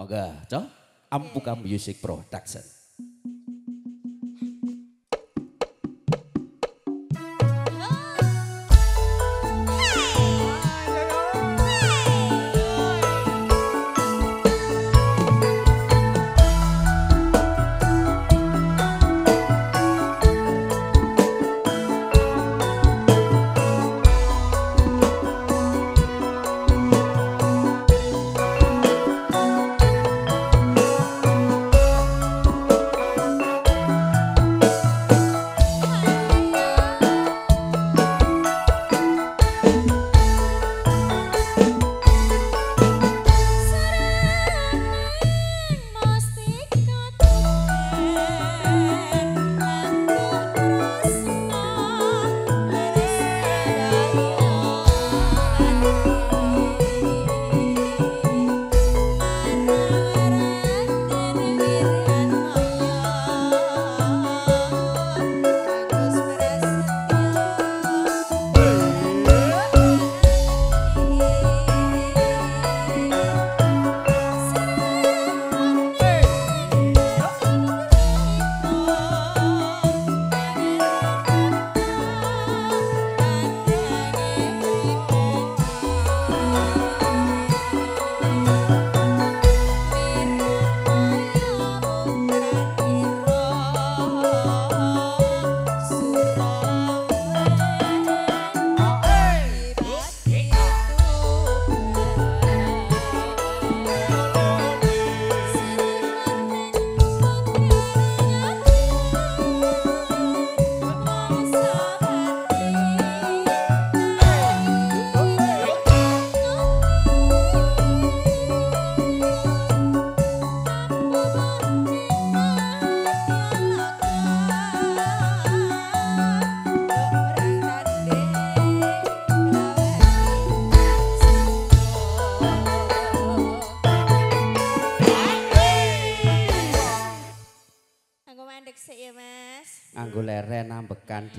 Moga, Cok. Ampuka Music Production.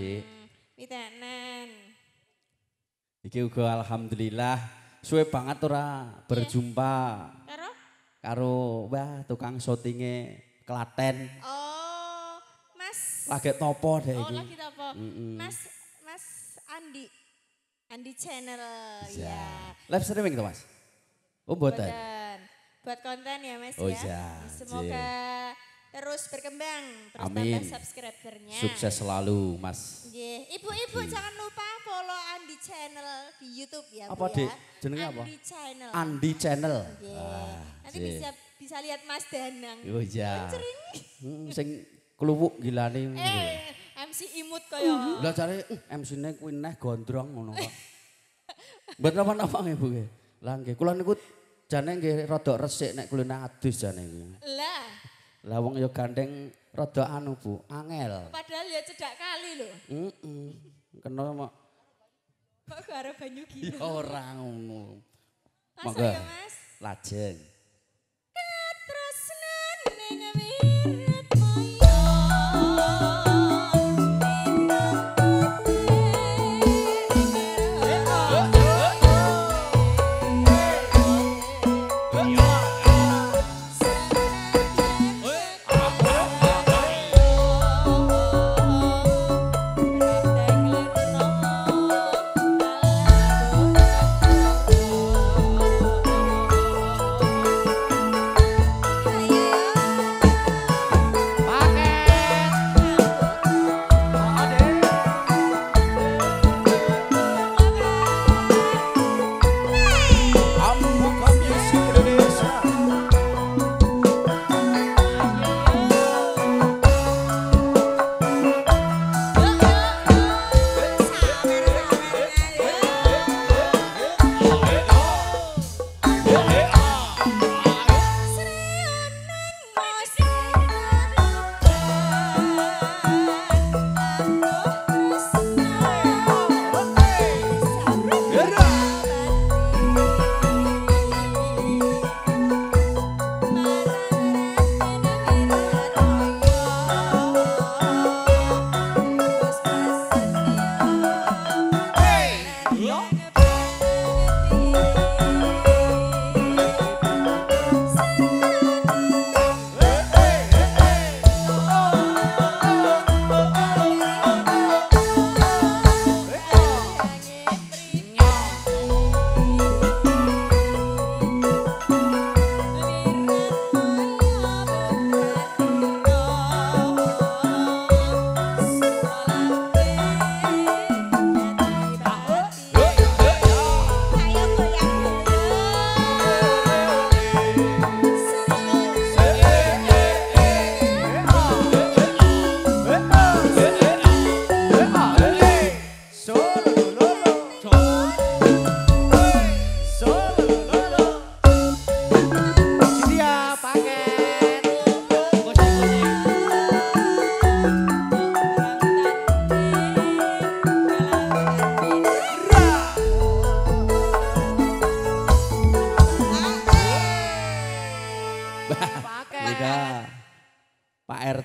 Dik. Pitanan. Iki uga alhamdulillah suwe banget ora berjumpa Karo? karo wah tukang syutinge Klaten. Oh, Mas. Lagi topo deh Oh, iki. lagi apa? Mas Mas Andi. Andi channel ya. Live streaming tuh, Mas? Oh. Boten. Buat konten ya Mas Oh, ya. iya, Semoga terus berkembang, terus Amin. tambah subscribernya. Sukses selalu, Mas. Ibu-ibu jangan lupa follow Andi channel di YouTube ya, Bu Apa, ya. Dik? Jenenge apa? Andi channel. Andi Channel. Nggih. Ah, Nanti bisa bisa lihat Mas Danang. Oh iya. Hmm, sing kluwuk gilane. Eh, MC imut kaya. Lah cari MC-ne kuwi neh gondrong ngono kok. Mboten napa-napa nggih, Bu. nggih. Lah nggih, kula niku jane nggih rada resik nek kuline adus jane iki. Lah, Lah wong ya gandeng rada anu, Bu, angel. padahal ya cedak kali loh. Heeh. Kena mak Kok gara banyu gini? ya ora ngono. Monggo. ya Mas? Lajeng.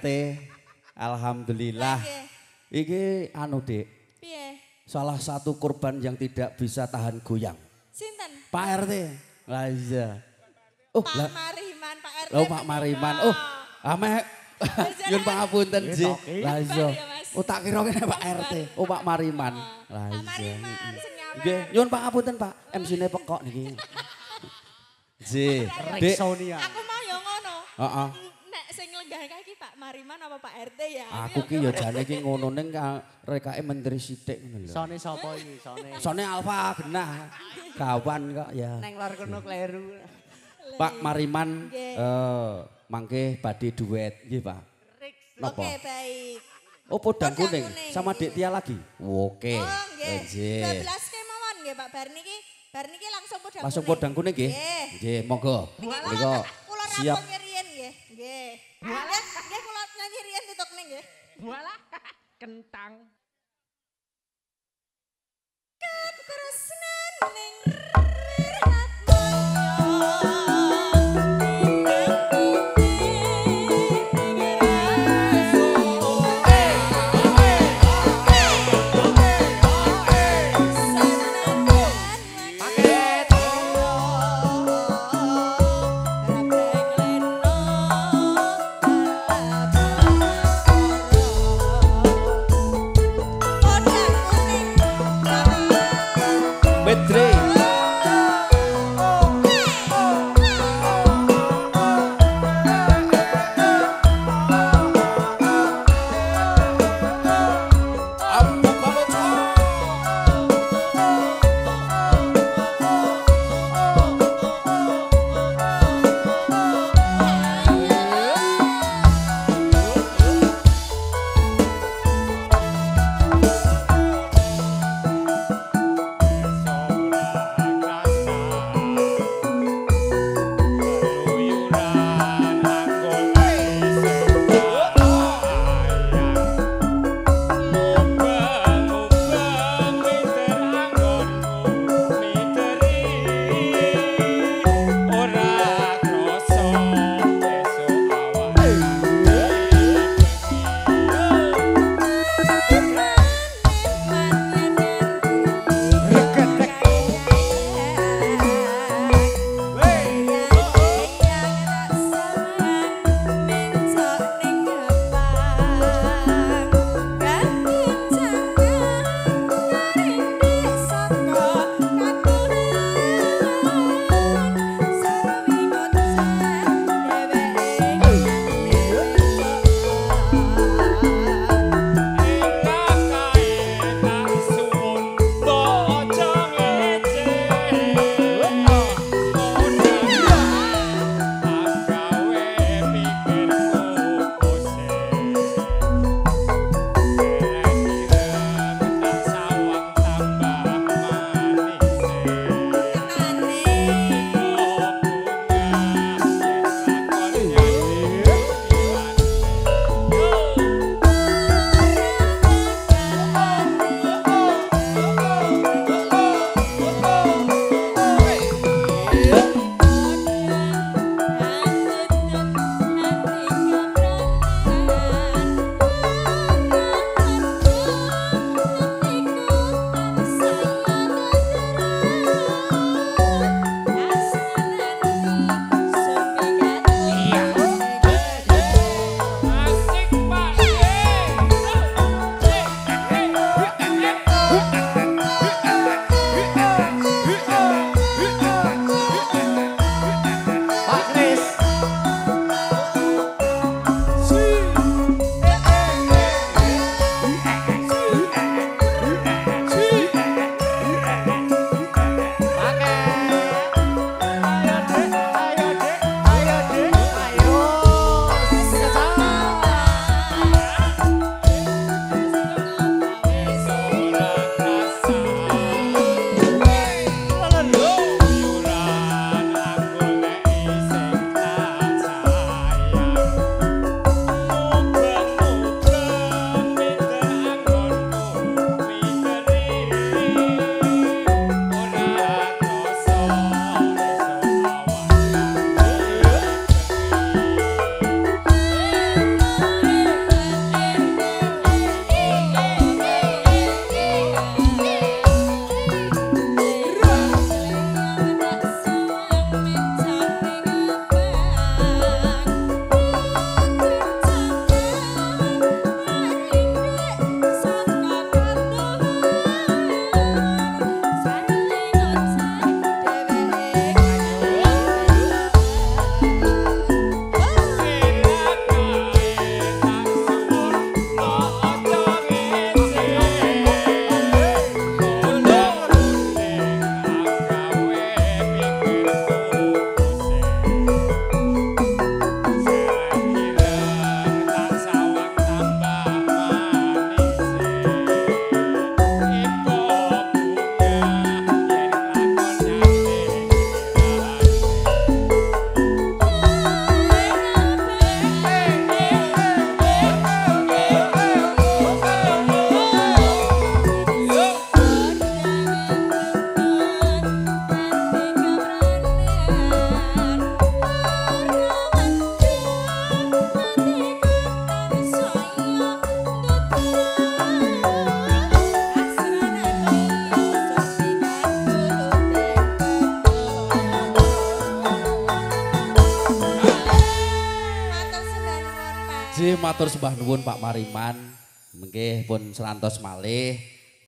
Pak RT, alhamdulillah. Iki anu, Dik. Piye? Salah satu korban yang tidak bisa tahan goyang. Sinten? Pak RT. Lah iya. Oh, Pak lah Mariman, Pak RT. Oh Pak Mariman. Oh, ame Yun pangapunten Ji. Lah iya. ya. Oh tak kira kene Pak RT. Oh Pak Mariman. Lah Pak iya. Mariman, sing. Nggih, nyuwun pangapunten Pak. MC-ne pekok niki. Ji, Dik. Rexonia. Aku mau yo ngono. Heeh. Mariman apa Pak RT ya? Aku ki ya jane ki ngono ning ka- rekake menteri sithik ngono lho. Sone sapa iki? Sone. Sone Alfa genah. Kawan kok ya. Neng lor kono kleru. Pak Mariman eh mangke badhe duet nggih Pak. Oke, baik. Oh podang Podang kuning kuning, sama. Dik Tia lagi. Oke. Oh, nggih. Nggih. 12 kemawon nggih Pak Bar niki. Bar niki langsung podang Langsung kuning. podang kuning nggih. Nggih. Monggo. Monggo. Siap. rampung riyen nggih. Nggih. Nggih, nggih kula nyanyi riyen tutuk ning nggih. Walah kentang. Kresnan ning matur sembah nuwun Pak Mariman. Mengke pun serantos malih.